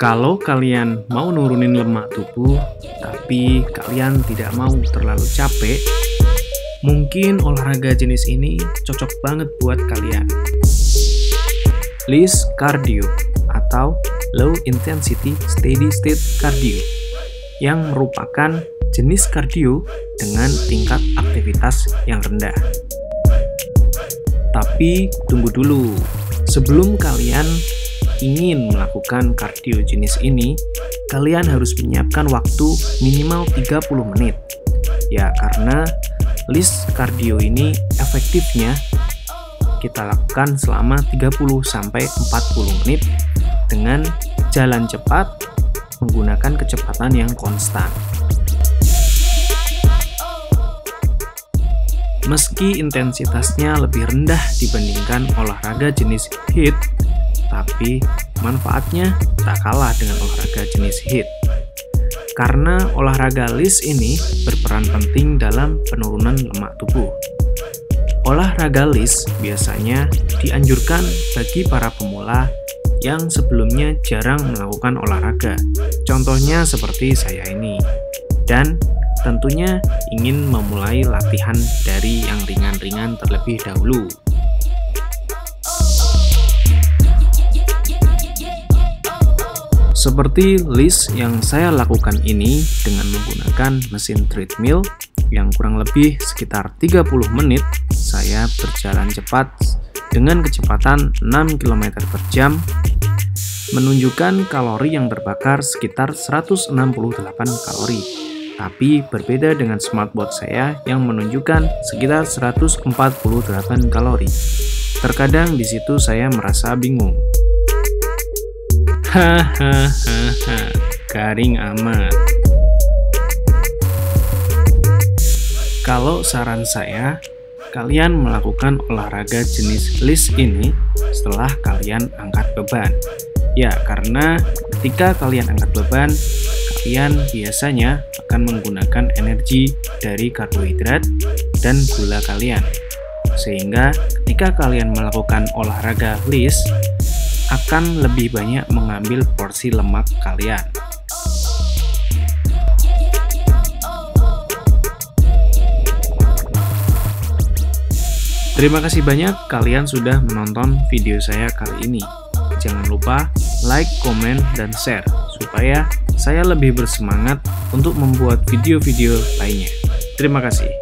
Kalau kalian mau nurunin lemak tubuh, tapi kalian tidak mau terlalu capek, mungkin olahraga jenis ini cocok banget buat kalian. LIS Cardio atau Low Intensity Steady State Cardio yang merupakan jenis kardio dengan tingkat aktivitas yang rendah. Tapi tunggu dulu, sebelum kalian ingin melakukan kardio jenis ini, kalian harus menyiapkan waktu minimal 30 menit. Ya, karena list kardio ini efektifnya kita lakukan selama 30 sampai 40 menit dengan jalan cepat menggunakan kecepatan yang konstan. Meski intensitasnya lebih rendah dibandingkan olahraga jenis HIIT, tapi manfaatnya tak kalah dengan olahraga jenis HIIT. Karena olahraga LIS ini berperan penting dalam penurunan lemak tubuh. Olahraga LIS biasanya dianjurkan bagi para pemula yang sebelumnya jarang melakukan olahraga. Contohnya seperti saya ini. Dan tentunya ingin memulai latihan dari yang ringan-ringan terlebih dahulu. Seperti list yang saya lakukan ini dengan menggunakan mesin treadmill yang kurang lebih sekitar 30 menit, saya berjalan cepat dengan kecepatan 6 km per jam menunjukkan kalori yang terbakar sekitar 168 kalori. Tapi berbeda dengan smartwatch saya yang menunjukkan sekitar 148 kalori. Terkadang di situ saya merasa bingung. Hahaha, garing amat. Kalau saran saya, kalian melakukan olahraga jenis list ini setelah kalian angkat beban. Ya, karena ketika kalian angkat beban, kalian biasanya akan menggunakan energi dari karbohidrat dan gula kalian. Sehingga ketika kalian melakukan olahraga list, akan lebih banyak mengambil porsi lemak kalian. Terima kasih banyak kalian sudah menonton video saya kali ini. Jangan lupa like, komen, dan share supaya saya lebih bersemangat untuk membuat video-video lainnya. Terima kasih.